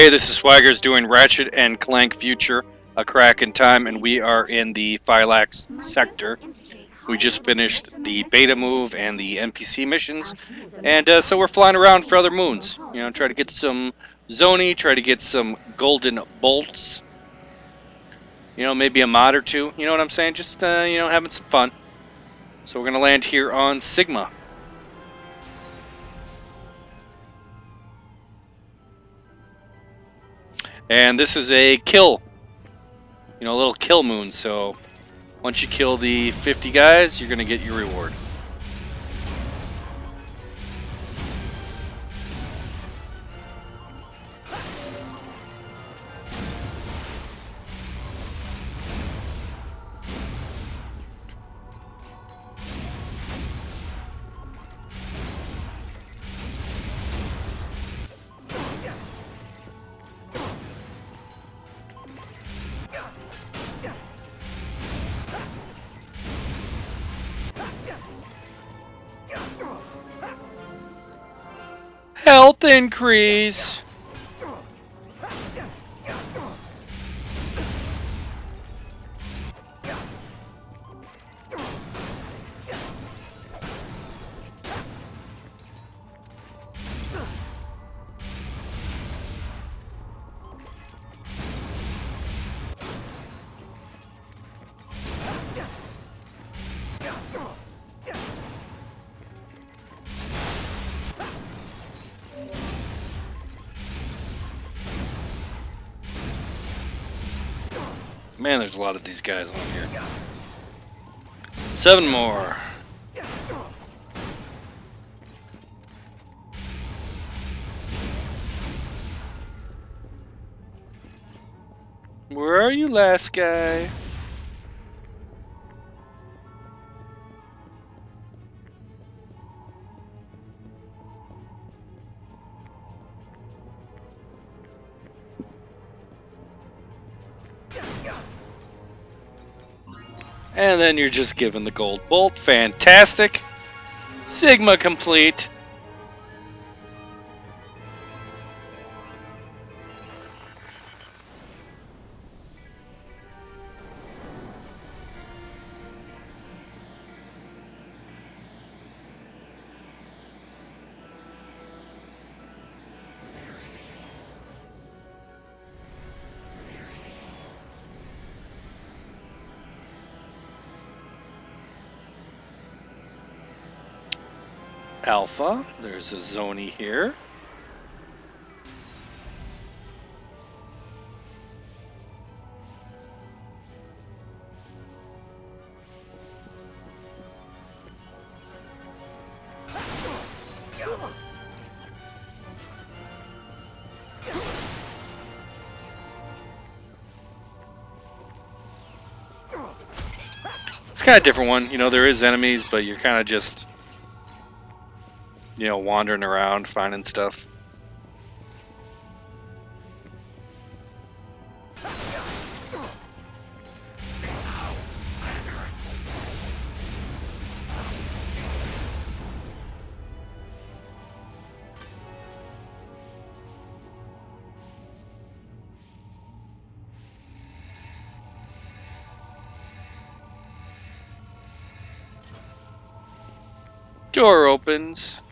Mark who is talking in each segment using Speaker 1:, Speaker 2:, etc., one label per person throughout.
Speaker 1: Hey, this is Swaggers doing Ratchet and Clank Future, a crack in time, and we are in the Phylax sector. We just finished the Beta moon and the NPC missions, and uh, so we're flying around for other moons. You know, try to get some Zoni, try to get some golden bolts. You know, maybe a mod or two. You know what I'm saying? Just, uh, you know, having some fun. So we're going to land here on Sigma. And this is a kill. You know, a little kill moon, so once you kill the 50 guys, you're going to get your reward. Health increase! Man, there's a lot of these guys on here. Seven more. Where are you, last guy? And then you're just given the gold bolt. Fantastic. Sigma complete. Alpha. There's a Zoni here. It's kind of different one. You know, there is enemies, but you're kind of just you know, wandering around, finding stuff. Door opens.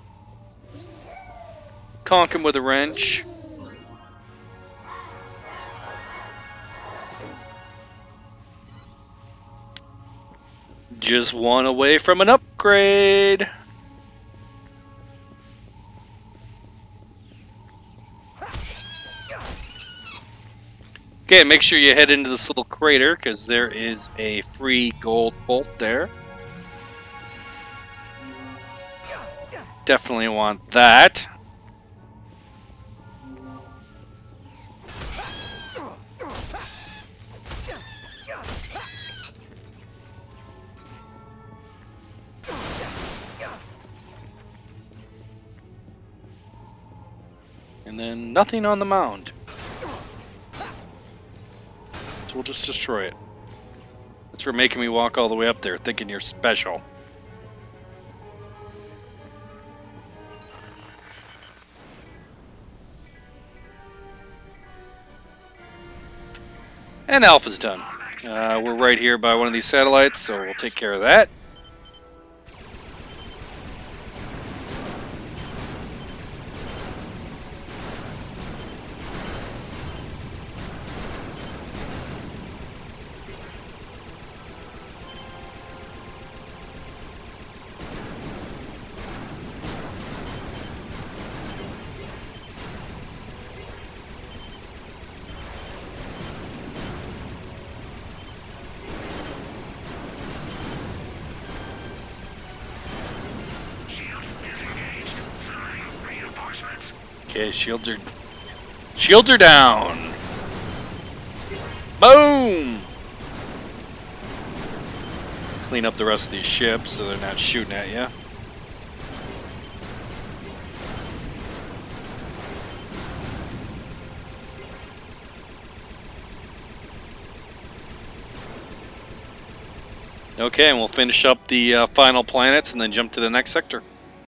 Speaker 1: Conk him with a wrench. Just one away from an upgrade. Okay, make sure you head into this little crater because there is a free gold bolt there. Definitely want that. And then nothing on the mound. So we'll just destroy it. That's for making me walk all the way up there, thinking you're special. And Alpha's done. Uh, we're right here by one of these satellites, so we'll take care of that. Okay, shields are shields are down. Boom. Clean up the rest of these ships so they're not shooting at you. Okay, and we'll finish up the uh, final planets and then jump to the next sector.